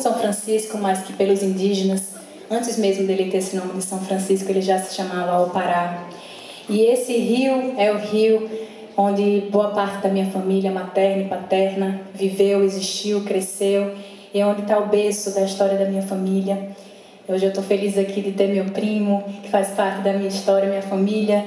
São Francisco, mais que pelos indígenas, antes mesmo dele ter esse nome de São Francisco, ele já se chamava Pará. E esse rio é o rio onde boa parte da minha família materna e paterna viveu, existiu, cresceu, e onde está o berço da história da minha família. Hoje eu estou feliz aqui de ter meu primo, que faz parte da minha história, minha família,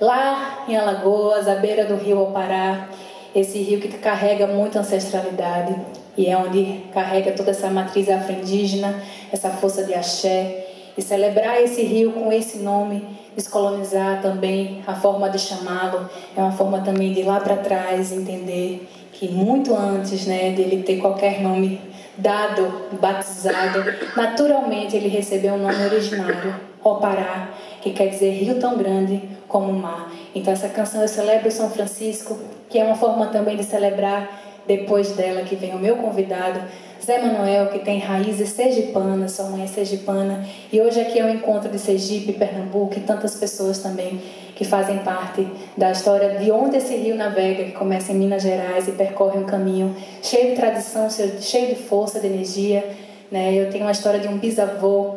lá em Alagoas, à beira do rio Opará, esse rio que carrega muita ancestralidade e é onde carrega toda essa matriz afro-indígena, essa força de axé. E celebrar esse rio com esse nome, descolonizar também a forma de chamá-lo, é uma forma também de ir lá para trás entender que muito antes né, dele ter qualquer nome dado, batizado, naturalmente ele recebeu um nome originário, Opará, que quer dizer rio tão grande como o mar. Então essa canção eu celebro São Francisco, que é uma forma também de celebrar depois dela que vem o meu convidado, Zé Manuel, que tem raízes sergipanas, sua mãe é sergipana, e hoje aqui é o um encontro de Sergipe, Pernambuco e tantas pessoas também que fazem parte da história de onde esse rio navega, que começa em Minas Gerais e percorre um caminho cheio de tradição, cheio de força, de energia. Né? Eu tenho uma história de um bisavô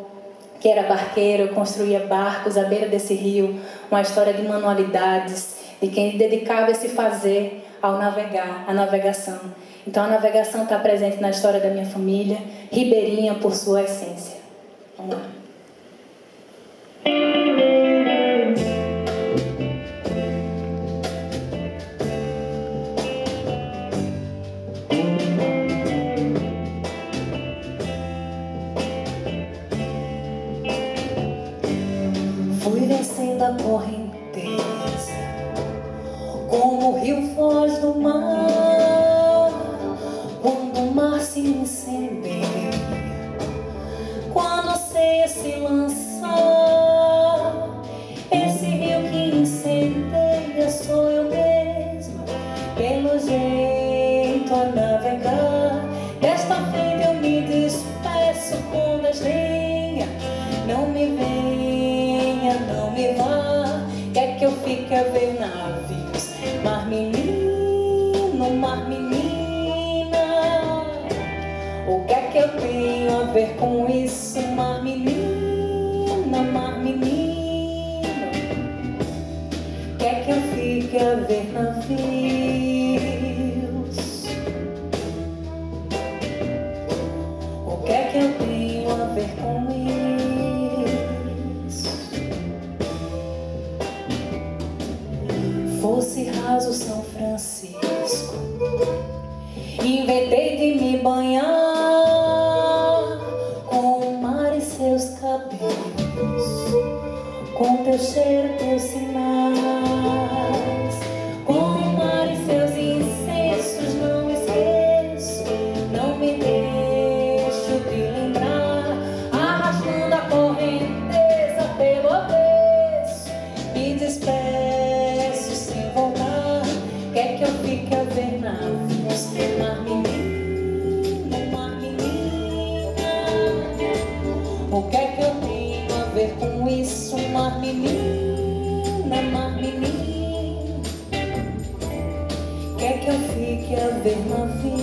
que era barqueiro, construía barcos à beira desse rio, uma história de manualidades, de quem dedicava esse fazer ao navegar, a navegação. Então a navegação está presente na história da minha família, ribeirinha por sua essência. Do mar, quando o mar se incendeia, quando a ceia se lançar, esse rio que incendeia sou eu mesmo, pelo jeito a navegar. Desta feita eu me despeço com desdenha, não me venha, não me vá, quer que eu fique a ver navios, mar menino, eu tenho a ver com isso, mar menina, mar menina, quer que eu fique a ver navios? O que é que eu tenho a ver com isso? Fosse raso São Francisco, inventei de me banhar com teu cheiro, teu sinal. Quer que eu fique a ver na vida?